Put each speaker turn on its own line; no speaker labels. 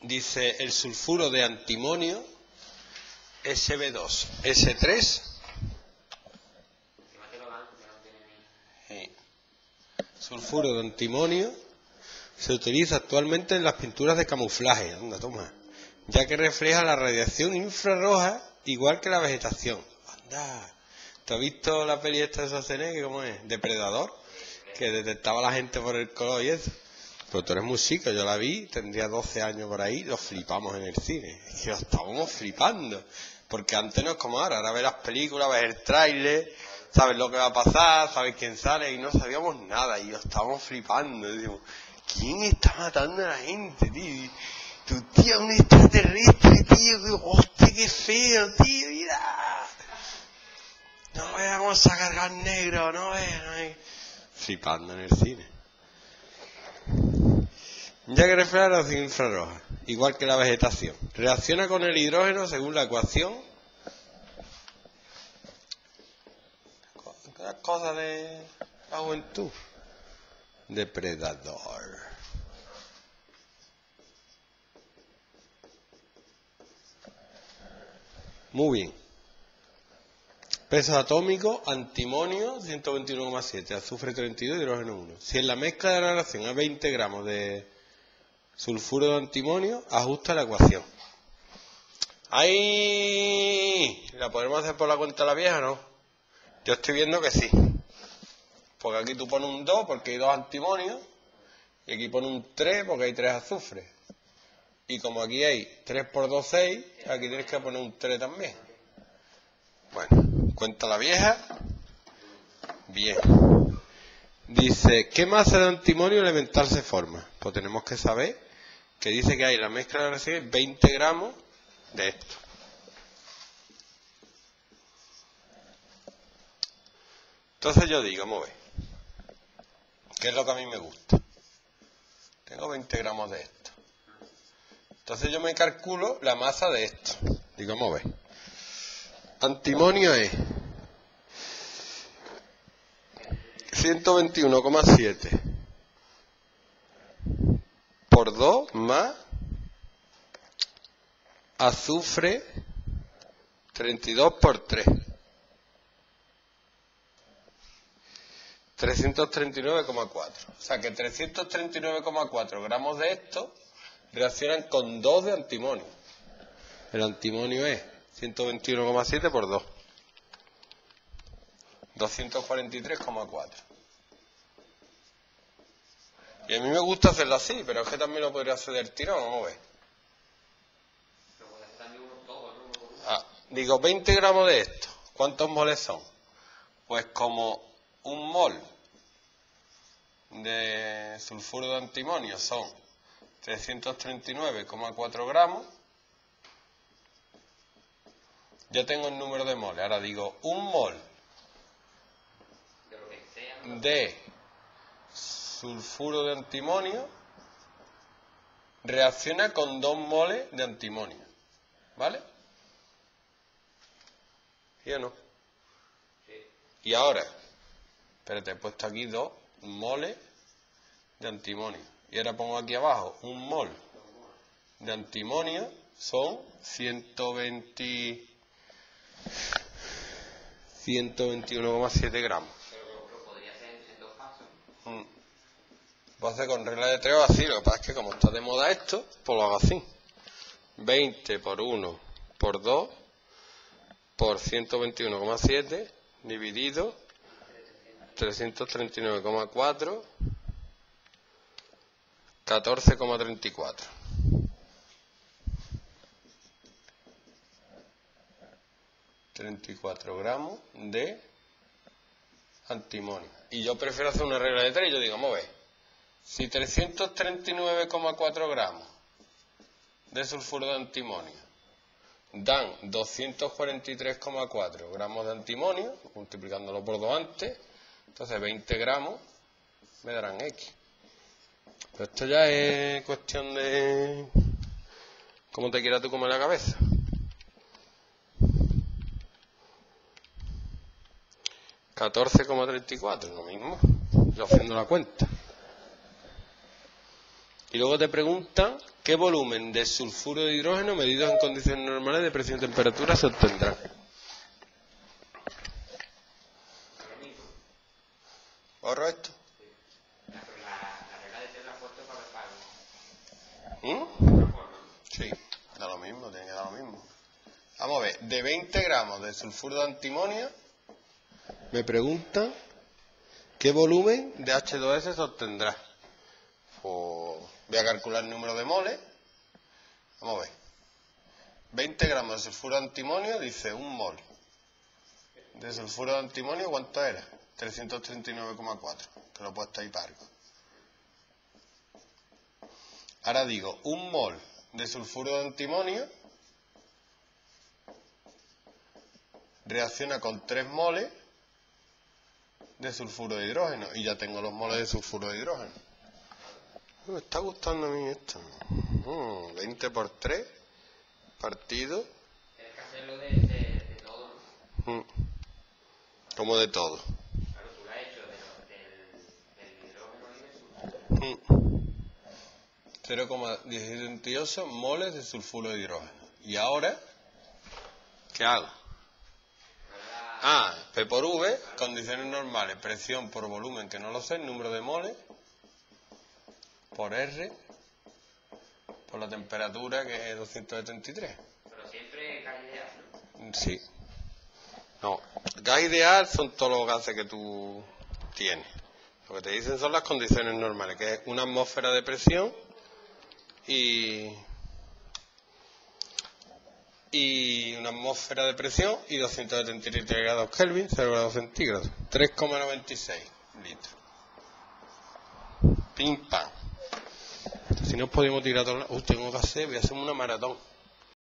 dice el sulfuro de antimonio SB2, S3. Sí. Sulfuro de antimonio se utiliza actualmente en las pinturas de camuflaje, anda, toma, ya que refleja la radiación infrarroja igual que la vegetación. Anda, ¿te has visto la peli esta de Schwarzenegger, cómo es? Depredador, que detectaba a la gente por el color y eso. Pero tú eres muy yo la vi, tendría 12 años por ahí, lo flipamos en el cine. Es que estábamos flipando. Porque antes no es como ahora, ahora ves las películas, ves el tráiler, sabes lo que va a pasar, sabes quién sale y no sabíamos nada y estábamos flipando. Decimos, ¿quién está matando a la gente, tío? Tu tía un extraterrestre, tío, hostia, qué feo, tío, mira. No veamos a cargar negro, no vean. Flipando en el cine ya que refleja la infrarroja, igual que la vegetación. Reacciona con el hidrógeno según la ecuación. Cosa de la juventud. Depredador. Muy bien. Peso atómico, antimonio 121,7, azufre 32, hidrógeno 1. Si en la mezcla de la reacción hay 20 gramos de sulfuro de antimonio, ajusta la ecuación. ¡Ay! ¿La podemos hacer por la cuenta de la vieja no? Yo estoy viendo que sí. Porque aquí tú pones un 2 porque hay dos antimonios. Y aquí pones un 3 porque hay tres azufres. Y como aquí hay 3 por 2, 6, aquí tienes que poner un 3 también. Bueno, cuenta la vieja. Bien. Dice, ¿qué masa de antimonio elemental se forma? Pues tenemos que saber que dice que hay la mezcla de residuos 20 gramos de esto. Entonces yo digo, vamos a ¿qué es lo que a mí me gusta? Tengo 20 gramos de esto. Entonces yo me calculo la masa de esto. Digo, vamos a ver. Antimonio es 121,7 2 más azufre 32 por 3. 339,4. O sea que 339,4 gramos de esto reaccionan con 2 de antimonio. El antimonio es 121,7 por 2. 243,4. Y a mí me gusta hacerlo así, pero es que también lo podría hacer del tirón, vamos a ver. Ah, digo, 20 gramos de esto. ¿Cuántos moles son? Pues como un mol de sulfuro de antimonio son 339,4 gramos. Ya tengo el número de moles. Ahora digo, un mol de sulfuro de antimonio reacciona con dos moles de antimonio. ¿Vale? ¿Sí o no? Y ahora, espérate, he puesto aquí dos moles de antimonio. Y ahora pongo aquí abajo un mol de antimonio son 120 121,7 gramos. Voy con regla de tres o así, lo que pasa es que como está de moda esto, pues lo hago así. 20 por 1 por 2 por 121,7 dividido 339,4 14,34 34 gramos de antimonio. Y yo prefiero hacer una regla de tres y yo digo, vamos si 339,4 gramos de sulfuro de antimonio dan 243,4 gramos de antimonio, multiplicándolo por 2 antes, entonces 20 gramos me darán X. Pero esto ya es cuestión de cómo te quieras tú comer la cabeza. ...14,34, lo mismo, yo haciendo la cuenta. Y luego te pregunta qué volumen de sulfuro de hidrógeno medido en condiciones normales de presión y temperatura se obtendrá. ¿Borro esto? ¿Mm? Sí, da lo mismo, tiene que dar lo mismo. Vamos a ver, de 20 gramos de sulfuro de antimonio, me pregunta qué volumen de H2S se obtendrá. Voy a calcular el número de moles. Vamos a ver. 20 gramos de sulfuro de antimonio dice un mol. De sulfuro de antimonio, ¿cuánto era? 339,4, que lo he puesto ahí para Ahora digo, un mol de sulfuro de antimonio reacciona con 3 moles de sulfuro de hidrógeno y ya tengo los moles de sulfuro de hidrógeno. Me está gustando a mí esto. 20 mm, por 3 partido.
Tienes que hacerlo de, de, todo.
Mm. ¿Cómo de todo?
Claro, tú lo has hecho del, del hidrógeno y del sulfuro.
0,18 moles de sulfuro de hidrógeno. ¿Y ahora qué hago? Ah, P por V, condiciones normales, presión por volumen, que no lo sé, número de moles, por R, por la temperatura, que es 273.
Pero siempre gas ideal, ¿no?
Sí. No, gas ideal son todos los gases que tú tienes. Lo que te dicen son las condiciones normales, que es una atmósfera de presión y, y una atmósfera de presión y 273 grados Kelvin, 0 grados centígrados, 3,96 litros. Pim pam. Si no podemos tirar a todos lados, tengo que hacer, voy a hacer una maratón.